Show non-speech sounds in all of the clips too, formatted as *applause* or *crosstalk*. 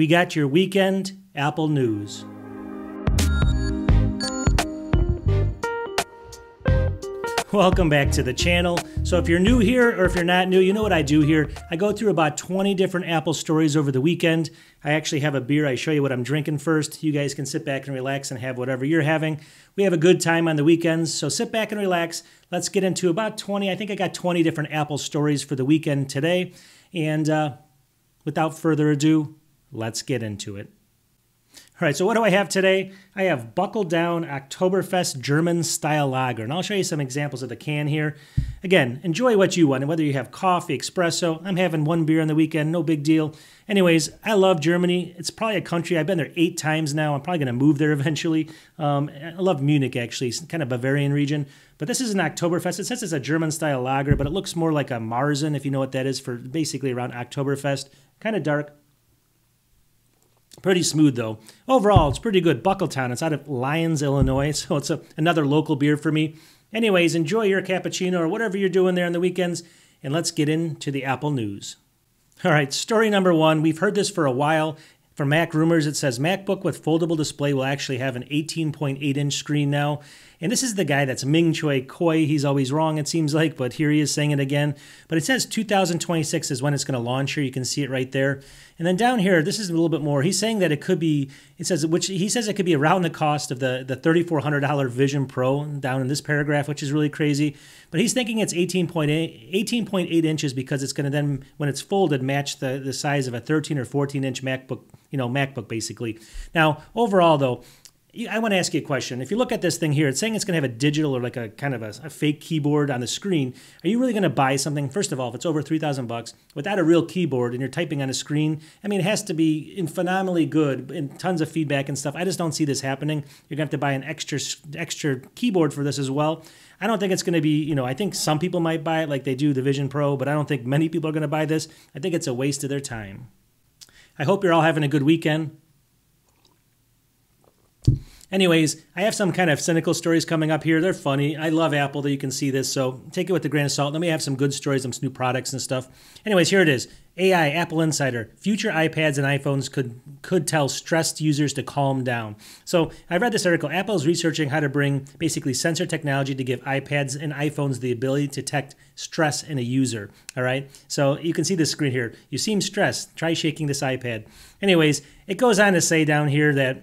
we got your weekend Apple news. Welcome back to the channel. So if you're new here or if you're not new, you know what I do here. I go through about 20 different Apple stories over the weekend. I actually have a beer. I show you what I'm drinking first. You guys can sit back and relax and have whatever you're having. We have a good time on the weekends, so sit back and relax. Let's get into about 20. I think I got 20 different Apple stories for the weekend today. And uh, without further ado, let's get into it. All right, so what do I have today? I have Buckle Down Oktoberfest German Style Lager, and I'll show you some examples of the can here. Again, enjoy what you want, and whether you have coffee, espresso, I'm having one beer on the weekend, no big deal. Anyways, I love Germany. It's probably a country, I've been there eight times now. I'm probably going to move there *laughs* eventually. Um, I love Munich, actually, it's kind of Bavarian region. But this is an Oktoberfest. It says it's a German style lager, but it looks more like a Marzen, if you know what that is, for basically around Oktoberfest. Kind of dark, Pretty smooth though. Overall, it's pretty good. Buckle Down. It's out of Lyons, Illinois, *laughs* so it's a, another local beer for me. Anyways, enjoy your cappuccino or whatever you're doing there on the weekends, and let's get into the Apple news. All right, story number one. We've heard this for a while. From Mac Rumors, it says MacBook with foldable display will actually have an 18.8 inch screen now. And this is the guy that's Ming-Chi Kuo. He's always wrong, it seems like, but here he is saying it again. But it says 2026 is when it's going to launch here. You can see it right there. And then down here, this is a little bit more. He's saying that it could be, it says, which he says it could be around the cost of the, the $3,400 Vision Pro down in this paragraph, which is really crazy. But he's thinking it's 18.8, 18.8 inches because it's going to then, when it's folded, match the, the size of a 13 or 14 inch MacBook, you know, MacBook basically. Now, overall though, I want to ask you a question. If you look at this thing here, it's saying it's going to have a digital or like a kind of a, a fake keyboard on the screen. Are you really going to buy something? First of all, if it's over three thousand bucks without a real keyboard and you're typing on a screen, I mean, it has to be phenomenally good and tons of feedback and stuff. I just don't see this happening. You're going to have to buy an extra extra keyboard for this as well. I don't think it's going to be, you know, I think some people might buy it like they do the Vision Pro, but I don't think many people are going to buy this. I think it's a waste of their time. I hope you're all having a good weekend. Anyways, I have some kind of cynical stories coming up here. They're funny. I love Apple that you can see this, so take it with a grain of salt. Let me have some good stories some new products and stuff. Anyways, here it is. AI, Apple Insider. Future iPads and iPhones could could tell stressed users to calm down. So I read this article. Apple is researching how to bring basically sensor technology to give iPads and iPhones the ability to detect stress in a user. All right. So you can see this screen here. You seem stressed. Try shaking this iPad. Anyways, it goes on to say down here that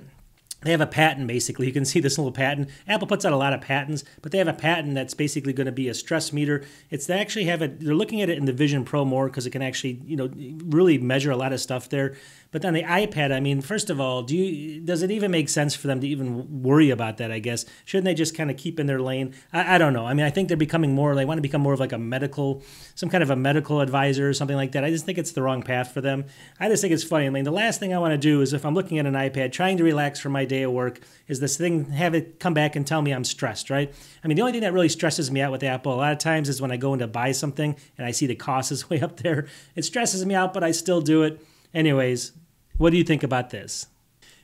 they have a patent basically. You can see this little patent. Apple puts out a lot of patents, but they have a patent that's basically going to be a stress meter. It's they actually have it. They're looking at it in the Vision Pro more because it can actually you know really measure a lot of stuff there. But then the iPad, I mean, first of all, do you does it even make sense for them to even worry about that? I guess shouldn't they just kind of keep in their lane? I, I don't know. I mean, I think they're becoming more. They want to become more of like a medical, some kind of a medical advisor or something like that. I just think it's the wrong path for them. I just think it's funny. I mean, the last thing I want to do is if I'm looking at an iPad, trying to relax from my day at work, is this thing have it come back and tell me I'm stressed, right? I mean, the only thing that really stresses me out with Apple a lot of times is when I go in to buy something and I see the cost is *laughs* way up there. It stresses me out, but I still do it. Anyways, what do you think about this?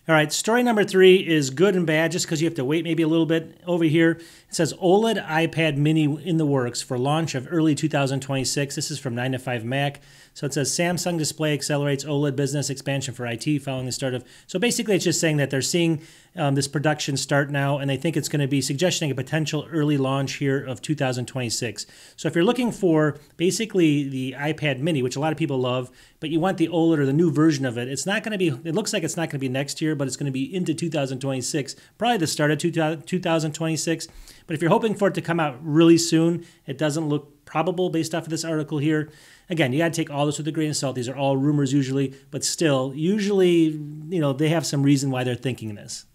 All right, story number three is good and bad just because you have to wait maybe a little bit. Over here, it says OLED iPad mini in the works for launch of early 2026. This is from 9 to 5 Mac. So it says Samsung Display accelerates OLED business expansion for IT following the start of. So basically, it's just saying that they're seeing um, this production start now, and they think it's going to be suggesting a potential early launch here of 2026. So if you're looking for basically the iPad Mini, which a lot of people love, but you want the OLED or the new version of it, it's not going to be. It looks like it's not going to be next year, but it's going to be into 2026, probably the start of 2026. But if you're hoping for it to come out really soon, it doesn't look probable based off of this article here. Again, you got to take all this with a grain of salt. These are all rumors usually, but still, usually, you know, they have some reason why they're thinking this.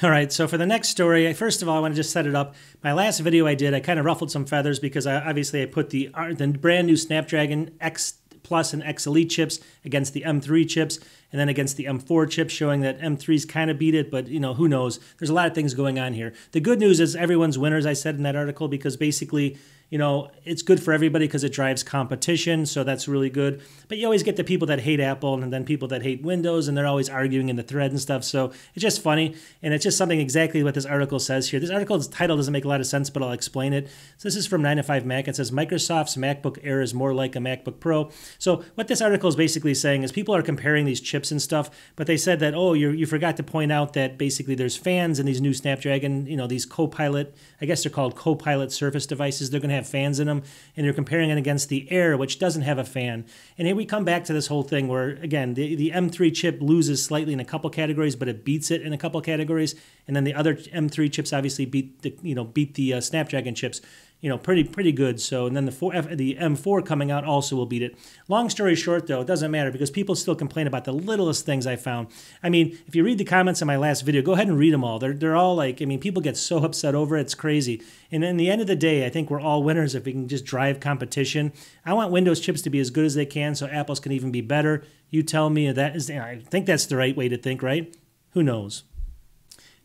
All right, so for the next story, first of all, I want to just set it up. My last video I did, I kind of ruffled some feathers because I, obviously I put the, uh, the brand new Snapdragon X Plus and X Elite chips against the M3 chips, and then against the M4 chips, showing that M3's kind of beat it, but you know who knows? There's a lot of things going on here. The good news is everyone's winners. I said in that article because basically you know, it's good for everybody because it drives competition. So that's really good. But you always get the people that hate Apple and then people that hate Windows, and they're always arguing in the thread and stuff. So it's just funny. And it's just something exactly what this article says here. This article's title doesn't make a lot of sense, but I'll explain it. So this is from 9 to 5 Mac. It says Microsoft's MacBook Air is more like a MacBook Pro. So what this article is basically saying is people are comparing these chips and stuff, but they said that, oh, you you forgot to point out that basically there's fans in these new Snapdragon, you know, these Copilot, I guess they're called Copilot Surface devices. They're going to have fans in them, and they're comparing it against the Air, which doesn't have a fan. And here we come back to this whole thing where, again, the, the M3 chip loses slightly in a couple categories, but it beats it in a couple categories. And then the other M3 chips obviously beat the, you know, beat the uh, Snapdragon chips you know, pretty pretty good. So and then the four, the M4 coming out also will beat it. Long story short, though, it doesn't matter because people still complain about the littlest things I found. I mean, if you read the comments on my last video, go ahead and read them all. They're they're all like, I mean, people get so upset over it, it's crazy. And in the end of the day, I think we're all winners if we can just drive competition. I want Windows chips to be as good as they can, so Apple's can even be better. You tell me that is. I think that's the right way to think, right? Who knows?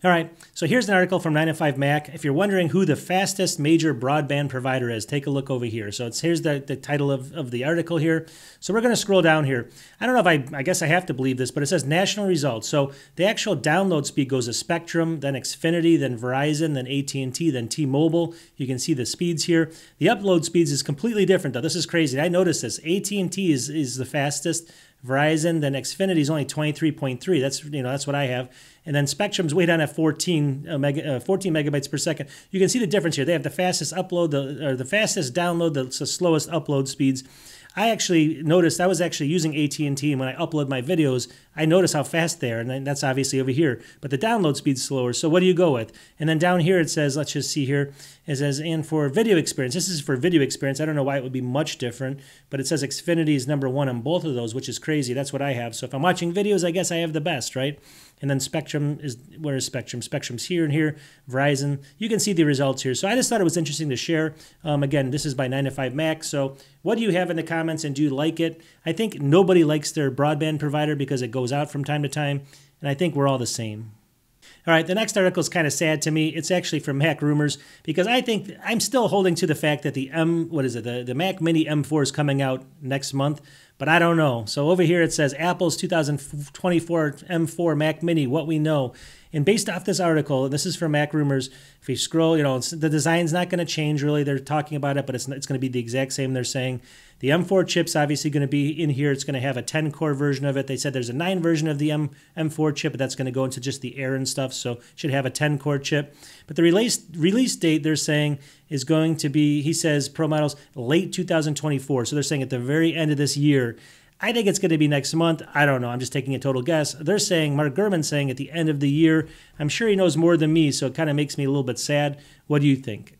All right, so here's an article from 9 to 5 Mac. If you're wondering who the fastest major broadband provider is, take a look over here. So it's here's the, the title of, of the article here. So we're going to scroll down here. I don't know if I, I guess I have to believe this, but it says national results. So the actual download speed goes to Spectrum, then Xfinity, then Verizon, then AT&T, then T-Mobile. You can see the speeds here. The upload speeds is completely different though. This is crazy. I noticed this. AT&T is, is the fastest. Verizon, then Xfinity is only 23.3. That's you know that's what I have, and then Spectrum's way down at 14 uh, mega, uh, 14 megabytes per second. You can see the difference here. They have the fastest upload, the or the fastest download, the, the slowest upload speeds. I actually noticed I was actually using AT&T, and when I upload my videos, I notice how fast they are, and that's obviously over here. But the download speed's slower. So what do you go with? And then down here it says, let's just see here, it says, and for video experience. This is for video experience. I don't know why it would be much different, but it says Xfinity is number one on both of those, which is crazy. That's what I have. So if I'm watching videos, I guess I have the best, right? And then Spectrum is where is Spectrum? Spectrum's here and here. Verizon. You can see the results here. So I just thought it was interesting to share. Um, again, this is by 9 to 5 Mac. So what do you have in the comments and do you like it? I think nobody likes their broadband provider because it goes out from time to time, and I think we're all the same. All right, the next article is kind of sad to me. It's actually from Mac Rumors because I think I'm still holding to the fact that the M, what is it, the, the Mac Mini M4 is coming out next month but I don't know. So over here it says Apple's 2024 M4 Mac Mini, what we know. And based off this article, and this is from Mac Rumors, if you scroll, you know, the design's not going to change really. They're talking about it, but it's, it's going to be the exact same. They're saying the M4 chip's obviously going to be in here. It's going to have a 10 core version of it. They said there's a 9 version of the M, M4 chip, but that's going to go into just the Air and stuff. So should have a 10 core chip. But the release release date they're saying is going to be, he says, Pro models late 2024. So they're saying at the very end of this year. I think it's going to be next month. I don't know. I'm just taking a total guess. They're saying, Mark Gurman saying at the end of the year. I'm sure he knows more than me, so it kind of makes me a little bit sad. What do you think?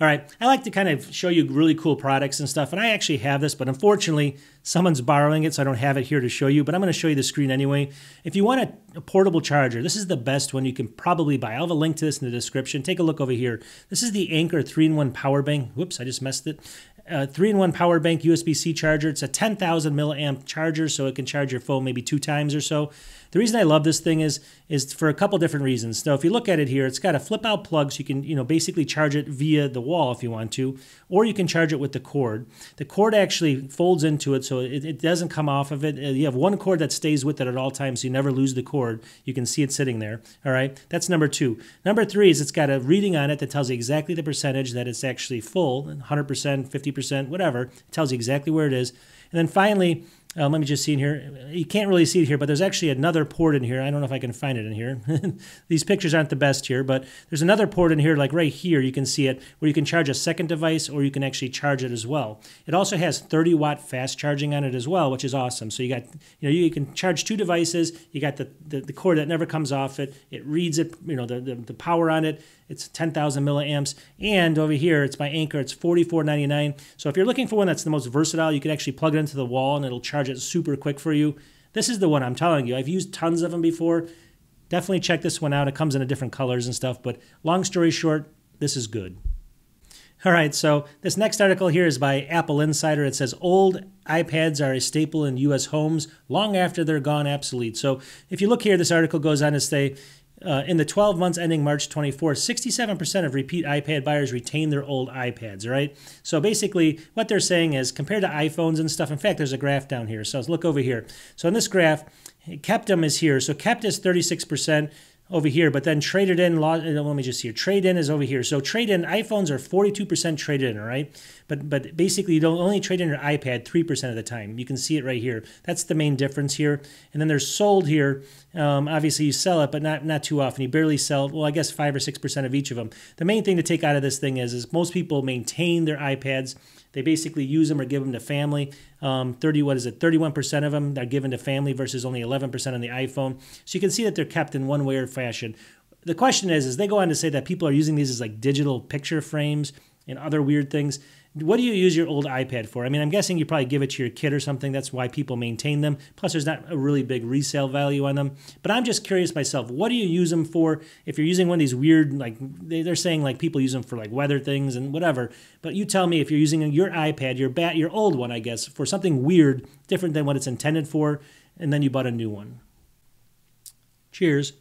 All right, I like to kind of show you really cool products and stuff, and I actually have this, but unfortunately, someone's borrowing it, so I don't have it here to show you, but I'm going to show you the screen anyway. If you want a, a, portable charger, this is the best one you can probably buy. I'll have a link to this in the description. Take a look over here. This is the Anker 3-in-1 power bank. Whoops, I just messed it. Uh, 3-in-1 power bank USB-C charger. It's a 10,000 milliamp charger, so it can charge your phone maybe two times or so. The reason I love this thing is is for a couple different reasons. So if you look at it here, it's got a flip out plug so you can, you know, basically charge it via the wall if you want to, or you can charge it with the cord. The cord actually folds into it so it, it doesn't come off of it. Uh, you have one cord that stays with it at all times so you never lose the cord. You can see it sitting there. All right. That's number two. Number three is it's got a reading on it that tells you exactly the percentage that it's actually full, 100%, 50%, whatever. It tells you exactly where it is. And then finally, um, let me just see in here. You can't really see it here, but there's actually another port in here. I don't know if I can find it in here. *laughs* These pictures aren't the best here, but there's another port in here, like right here, you can see it, where you can charge a second device or you can actually charge it as well. It also has 30 watt fast charging on it as well, which is awesome. So you got, you know, you can charge two devices. You got the, the, the cord that never comes off it. It reads it, you know, the, the, the power on it. It's 10,000 milliamps. And over here, it's by Anker. It's $44.99. So if you're looking for one that's the most versatile, you can actually plug it into the wall and it'll charge it super quick for you. This is the one I'm telling you. I've used tons of them before. Definitely check this one out. It comes in a different colors and stuff. But long story short, this is good. All right, so this next article here is by Apple Insider. It says old iPads are a staple in U.S. homes long after they're gone obsolete. So if you look here, this article goes on to say uh, in the 12 months ending March 24, 67% of repeat iPad buyers retain their old iPads, right? So basically, what they're saying is compared to iPhones and stuff, in fact, there's a graph down here. So let's look over here. So in this graph, kept them is here. So kept is 36% over here, but then traded in, uh, let me just see here, trade in is over here. So trade in, iPhones are 42% traded in, all right? But but basically you don't only trade in your iPad 3% of the time. You can see it right here. That's the main difference here. And then there's sold here. Um, obviously you sell it, but not, not too often. You barely sell, well, I guess 5 or 6% of each of them. The main thing to take out of this thing is, is most people maintain their iPads they basically use them or give them to family. Um, 30, what is it? 31% of them are given to family versus only 11% on the iPhone. So you can see that they're kept in one way or fashion. The question is, is they go on to say that people are using these as like digital picture frames and other weird things what do you use your old iPad for? I mean, I'm guessing you probably give it to your kid or something. That's why people maintain them. Plus, there's not a really big resale value on them. But I'm just curious myself, what do you use them for? If you're using one of these weird, like they're saying, like people use them for like weather things and whatever. But you tell me if you're using your iPad, your bat, your old one, I guess, for something weird, different than what it's intended for, and then you bought a new one. Cheers.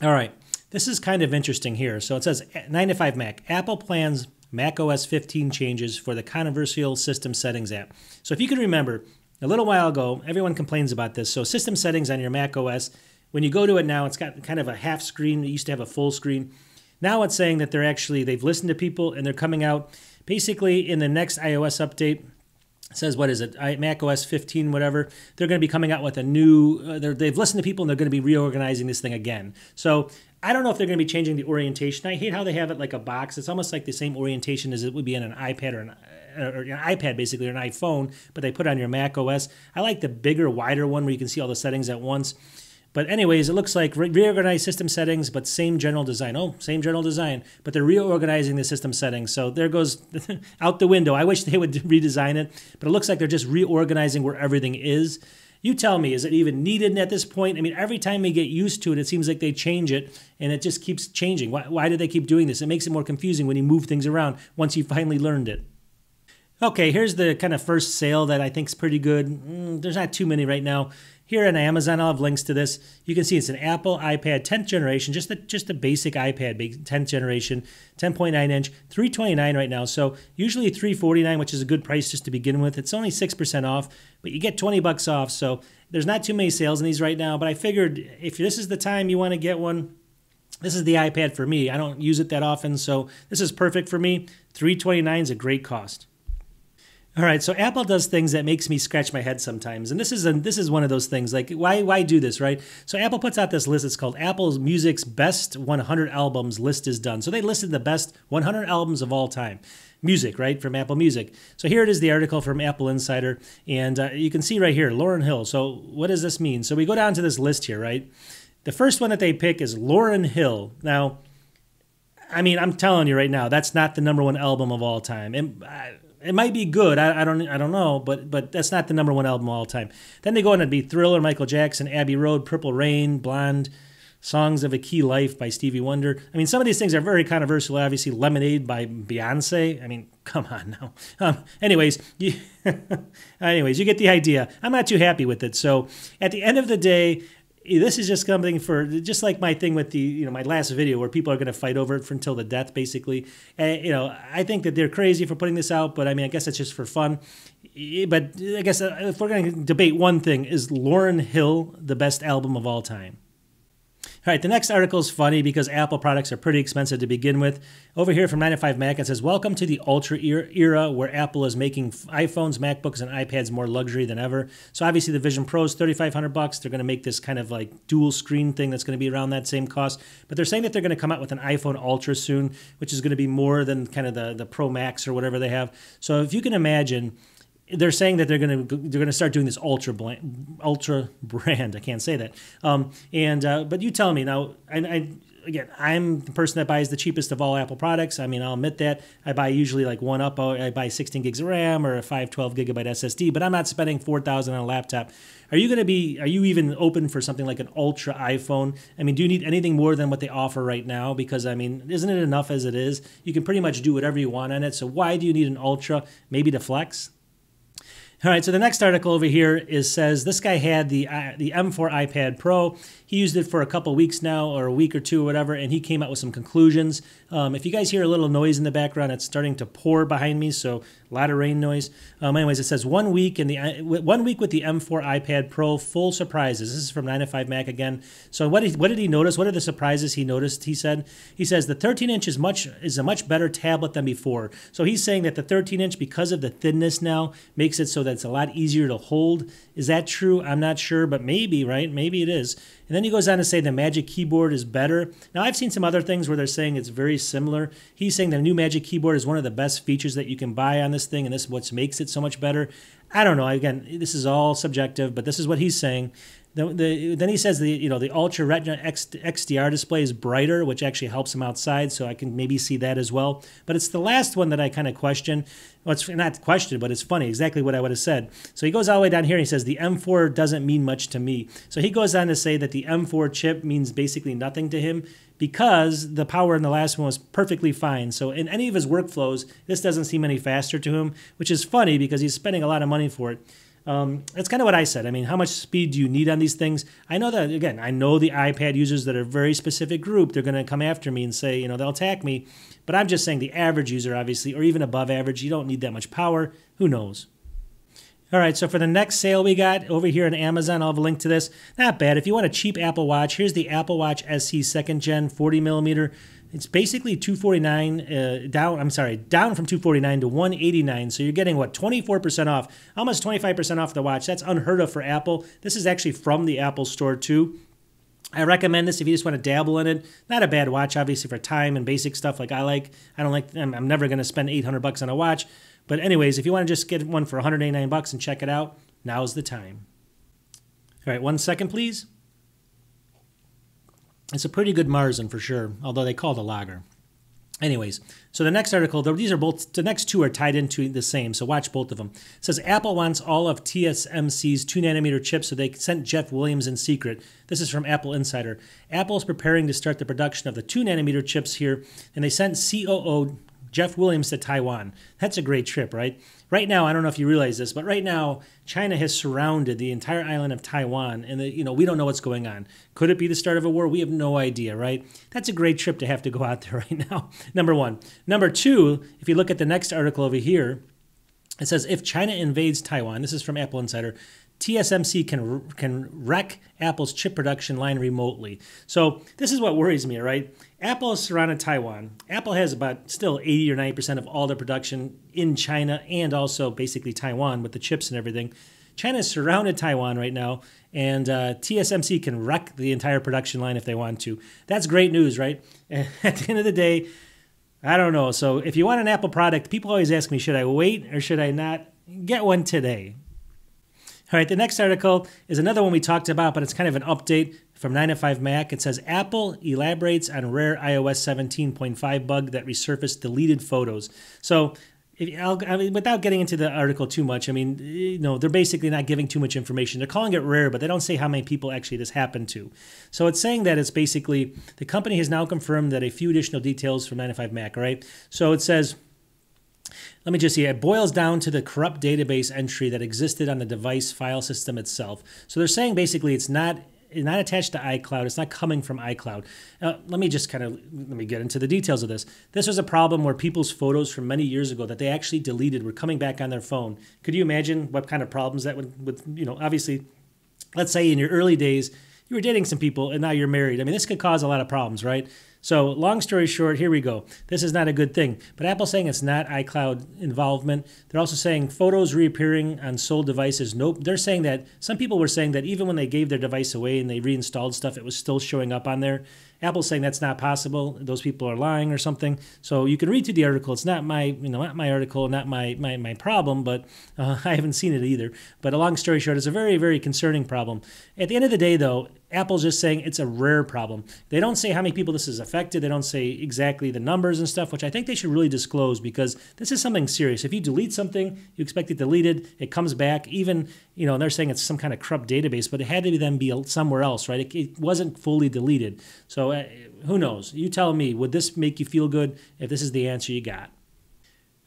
All right. This is kind of interesting here. So it says 9 to 5 Mac. Apple plans Mac OS 15 changes for the controversial system settings app. So if you can remember, a little while ago, everyone complains about this. So system settings on your Mac OS, when you go to it now, it's got kind of a half screen. It used to have a full screen. Now it's saying that they're actually, they've listened to people and they're coming out basically in the next iOS update says what is it mac os 15 whatever they're going to be coming out with a new uh, they've listened to people and they're going to be reorganizing this thing again so i don't know if they're going to be changing the orientation i hate how they have it like a box it's almost like the same orientation as it would be on an ipad or an, or an ipad basically or an iphone but they put on your mac os i like the bigger wider one where you can see all the settings at once but anyways, it looks like re- reorganized system settings, but same general design. Oh, same general design, but they're reorganizing the system settings. So there goes *laughs* out the window. I wish they would *laughs* redesign it, but it looks like they're just reorganizing where everything is. You tell me, is it even needed at this point? I mean, every time we get used to it, it seems like they change it and it just keeps changing. Why, why do they keep doing this? It makes it more confusing when you move things around once you finally learned it. Okay, here's the kind of first sale that I think is pretty good. Mm, there's not too many right now. Here on Amazon, I'll have links to this. You can see it's an Apple iPad 10th generation, just the just the basic iPad 10th generation, 10.9 inch, 329 right now. So usually 349, which is a good price just to begin with. It's only 6% off, but you get 20 bucks off. So there's not too many sales in these right now, but I figured if this is the time you want to get one, this is the iPad for me. I don't use it that often, so this is perfect for me. 329 is a great cost. All right, so Apple does things that makes me scratch my head sometimes, and this is a, this is one of those things. Like, why why do this, right? So Apple puts out this list. It's called Apple's Music's Best 100 Albums list is done. So they listed the best 100 albums of all time, music, right, from Apple Music. So here it is, the article from Apple Insider, and uh, you can see right here, Lauryn Hill. So what does this mean? So we go down to this list here, right? The first one that they pick is Lauryn Hill. Now, I mean, I'm telling you right now, that's not the number one album of all time. And, uh, it might be good. I, I, don't I don't know, but but that's not the number one album all time. Then they go on to be Thriller, Michael Jackson, Abbey Road, Purple Rain, Blonde, Songs of a Key Life by Stevie Wonder. I mean, some of these things are very controversial. Obviously, Lemonade by Beyonce. I mean, *laughs* come on now. Um, anyways, you, *laughs* anyways, you get the idea. I'm not too happy with it. So at the end of the day, this is just something for just like my thing with the you know my last video where people are going to fight over it for until the death basically. And, you know i think that they're crazy for putting this out but i mean i guess it's just for fun. But i guess uh, if we're going to debate one thing is lauryn hill the best album of all time all right, the next article is funny because Apple products are pretty expensive to begin with. Over here from 9 to 5 Mac, it says, Welcome to the Ultra era where Apple is making iPhones, MacBooks, and iPads more luxury than ever. So obviously the Vision Pro is 3500 bucks. They're going to make this kind of like dual screen thing that's going to be around that same cost. But they're saying that they're going to come out with an iPhone Ultra soon, which is going to be more than kind of the, the Pro Max or whatever they have. So if you can imagine, they're saying that they're going to they're going to start doing this ultra ultra brand. I can't say that. Um, and uh, but you tell me now. I, I, again, I'm the person that buys the cheapest of all Apple products. I mean, I'll admit that I buy usually like one up. I buy 16 gigs of RAM or a 512 gigabyte SSD, but I'm not spending 4,000 on a laptop. Are you going to be? Are you even open for something like an ultra iPhone? I mean, do you need anything more than what they offer right now? Because I mean, isn't it enough as it is? You can pretty much do whatever you want on it. So why do you need an ultra? Maybe to flex. All right, so the next article over here is says this guy had the uh, the M4 iPad Pro. He used it for a couple weeks now, or a week or two, or whatever, and he came out with some conclusions. Um, if you guys hear a little noise in the background, it's starting to pour behind me, so a lot of rain noise. Um, anyways, it says one week in the one week with the M4 iPad Pro, full surprises. This is from 9 to 5 Mac again. So what did, what did he notice? What are the surprises he noticed? He said he says the 13 inch is much is a much better tablet than before. So he's saying that the 13 inch, because of the thinness now, makes it so that it's a lot easier to hold. Is that true? I'm not sure, but maybe right? Maybe it is. And then he goes on to say the Magic Keyboard is better. Now, I've seen some other things where they're saying it's very similar. He's saying the new Magic Keyboard is one of the best features that you can buy on this thing, and this is what makes it so much better. I don't know. Again, this is all subjective, but this is what he's saying. The, the, then he says the you know the Ultra Retina X, XDR display is brighter, which actually helps him outside, so I can maybe see that as well. But it's the last one that I kind of question. Well, it's not question, but it's funny. Exactly what I would have said. So he goes all the way down here and he says the M4 doesn't mean much to me. So he goes on to say that the M4 chip means basically nothing to him because the power in the last one was perfectly fine. So in any of his workflows, this doesn't seem any faster to him, which is funny because he's spending a lot of money for it. Um, that's kind of what I said. I mean, how much speed do you need on these things? I know that, again, I know the iPad users that are a very specific group, they're going to come after me and say, you know, they'll attack me. But I'm just saying the average user, obviously, or even above average, you don't need that much power. Who knows? All right, so for the next sale we got over here on Amazon, I'll have a link to this. Not bad. If you want a cheap Apple Watch, here's the Apple Watch SE second gen 40 millimeter. It's basically 249 uh, down. I'm sorry, down from 249 to 189. So you're getting what 24% off, almost 25% off the watch. That's unheard of for Apple. This is actually from the Apple Store too. I recommend this if you just want to dabble in it. Not a bad watch, obviously, for time and basic stuff like I like. I don't like. I'm, I'm never going to spend 800 bucks on a watch. But anyways, if you want to just get one for 189 bucks and check it out, now's the time. All right, one second, please. It's a pretty good Marzen for sure, although they call it a lager. Anyways, so the next article, these are both, the next two are tied into the same, so watch both of them. It says Apple wants all of TSMC's 2 nanometer chips, so they sent Jeff Williams in secret. This is from Apple Insider. Apple is preparing to start the production of the 2 nanometer chips here, and they sent COO Jeff Williams to Taiwan. That's a great trip, right? Right now, I don't know if you realize this, but right now, China has surrounded the entire island of Taiwan, and the, you know we don't know what's going on. Could it be the start of a war? We have no idea, right? That's a great trip to have to go out *laughs* there right now. Number one. Number two, if you look at the next article over here, it says if China invades Taiwan, this is from Apple Insider, TSMC can can wreck Apple's chip production line remotely. So this is what worries me, right? Apple is surrounded Taiwan. Apple has about still 80 or 90 percent of all their production in China and also basically Taiwan with the chips and everything. China is surrounded Taiwan right now, and uh, TSMC can wreck the entire production line if they want to. That's great news, right? *laughs* At the end of the day, I don't know. So if you want an Apple product, people always ask me, should I wait or should I not? Get one today. All right, the next article is another one we talked about, but it's kind of an update from 9 to 5 Mac. It says Apple elaborates on rare iOS 17.5 bug that resurfaced deleted photos. So, I mean, without getting into the article too much, I mean, you know, they're basically not giving too much information. They're calling it rare, but they don't say how many people actually this happened to. So it's saying that it's basically the company has now confirmed that a few additional details from 9 to 5 Mac, right? So it says let me just see, it boils down to the corrupt database entry that existed on the device file system itself. So they're saying basically it's not not attached to iCloud. It's not coming from iCloud. Uh, let me just kind of let me get into the details of this. This was a problem where people's photos from many years ago that they actually deleted were coming back on their phone. Could you imagine what kind of problems that would, would you know, obviously, let's say in your early days you were dating some people and now you're married. I mean, this could cause a lot of problems, right? So, long story short, here we go. This is not a good thing. But Apple's saying it's not iCloud involvement. They're also saying photos reappearing on sold devices. Nope. They're saying that some people were saying that even when they gave their device away and they reinstalled stuff, it was still showing up on there. Apple's saying that's not possible. Those people are lying or something. So you can read through the article. It's not my, you know, not my article, not my my, my problem, but uh, *laughs* I haven't seen it either. But a long story short, it's a very very concerning problem. At the end of the day, though, Apple's just saying it's a rare problem. They don't say how many people this has affected. They don't say exactly the numbers and stuff, which I think they should really disclose because this is something serious. If you delete something, you expect it deleted, it comes back. Even you know, and they're saying it's some kind of corrupt database, but it had to then be somewhere else, right? It, it wasn't fully deleted. So uh, who knows? You tell me. Would this make you feel good if this is the answer you got?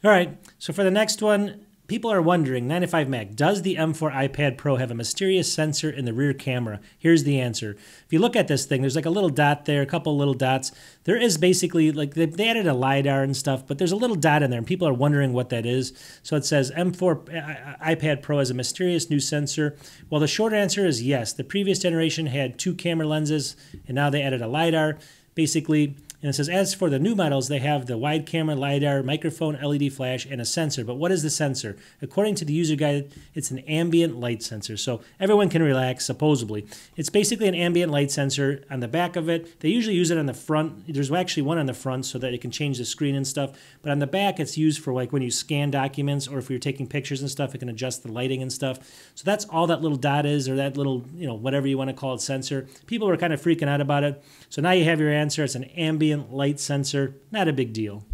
All right. So for the next one, people are wondering 95 Mac, does the M4 iPad Pro have a mysterious sensor in the rear camera? Here's the answer. If you look at this thing, there's like a little dot there, a couple little dots. There is basically like they, they added a LiDAR and stuff, but there's a little dot in there, and people are wondering what that is. So it says M4 uh, uh, iPad Pro has a mysterious new sensor. Well, the short answer is yes. The previous generation had two camera lenses, and now they added a LiDAR. Basically, and it says, as for the new models, they have the wide camera, LiDAR, microphone, LED flash, and a sensor. But what is the sensor? According to the user guide, it's an ambient light sensor. So everyone can relax, supposedly. It's basically an ambient light sensor on the back of it. They usually use it on the front. There's actually one on the front so that it can change the screen and stuff. But on the back, it's used for like when you scan documents or if you're taking pictures and stuff, it can adjust the lighting and stuff. So that's all that little dot is or that little, you know, whatever you want to call it, sensor. People were kind of freaking out about it. So now you have your answer. It's an ambient ambient light sensor, not a big deal.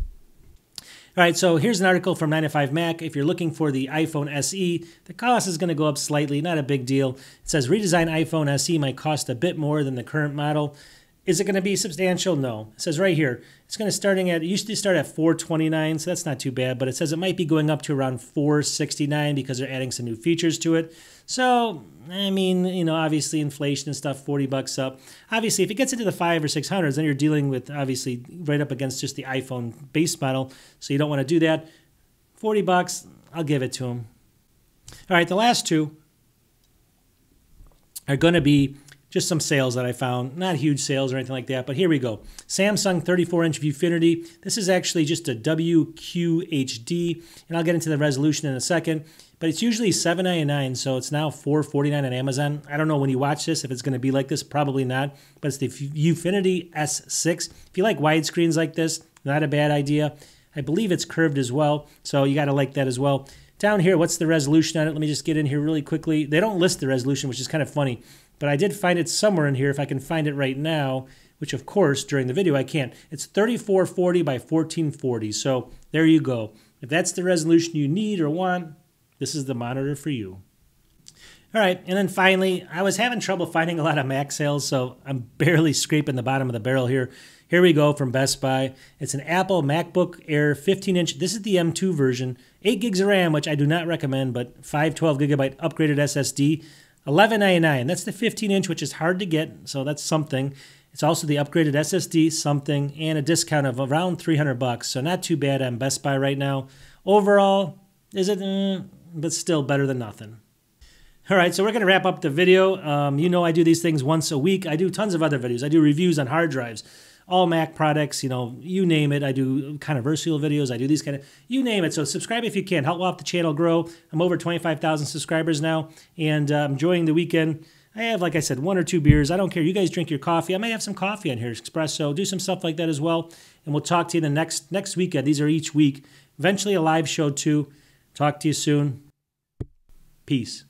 All right, so here's an article from 95 Mac. If you're looking for the iPhone SE, the cost is going to go up slightly, not a big deal. It says redesigned iPhone SE might cost a bit more than the current model. Is it going to be substantial? No. It says right here, it's going to starting at, it used to start at 429, so that's not too bad, but it says it might be going up to around 469 because they're adding some new features to it. So, I mean, you know, obviously inflation and stuff, 40 bucks up. Obviously, if it gets into the five or 600s, then you're dealing with obviously right up against just the iPhone base model. So you don't want to do that. 40 bucks, I'll give it to them. All right, the last two are going to be just some sales that I found. Not huge sales or anything like that, but here we go. Samsung 34-inch Viewfinity. This is actually just a WQHD, and I'll get into the resolution in a second. But it's usually $7.99, so it's now $4.49 on Amazon. I don't know when you watch this if it's going to be like this. Probably not. But it's the Viewfinity S6. If you like widescreens like this, not a bad idea. I believe it's curved as well, so you got to like that as well. Down here, what's the resolution on it? Let me just get in here really quickly. They don't list the resolution, which is kind of funny but I did find it somewhere in here if I can find it right now, which of course during the video I can't. It's 3440 by 1440. So there you go. If that's the resolution you need or want, this is the monitor for you. All right, and then finally, I was having trouble finding a lot of Mac sales, so I'm barely scraping the bottom of the barrel here. Here we go from Best Buy. It's an Apple MacBook Air 15 inch. This is the M2 version, 8 gigs of RAM, which I do not recommend, but 512 gigabyte upgraded SSD. 1199. That's the 15 inch, which is hard to get, so that's something. It's also the upgraded SSD, something, and a discount of around 300 bucks. So not too bad on Best Buy right now. Overall, is it? Mm, but still better than nothing. All right, so we're going to wrap up the video. Um, you know I do these things once a week. I do tons of other videos. I do reviews on hard drives all Mac products, you know, you name it. I do versatile videos. I do these kind of, you name it. So subscribe if you can. Help out the channel grow. I'm over 25,000 subscribers now, and uh, enjoying the weekend. I have, like I said, one or two beers. I don't care. You guys drink your coffee. I may have some coffee on here, espresso. Do some stuff like that as well. And we'll talk to you the next next weekend. These are each week. Eventually a live show too. Talk to you soon. Peace.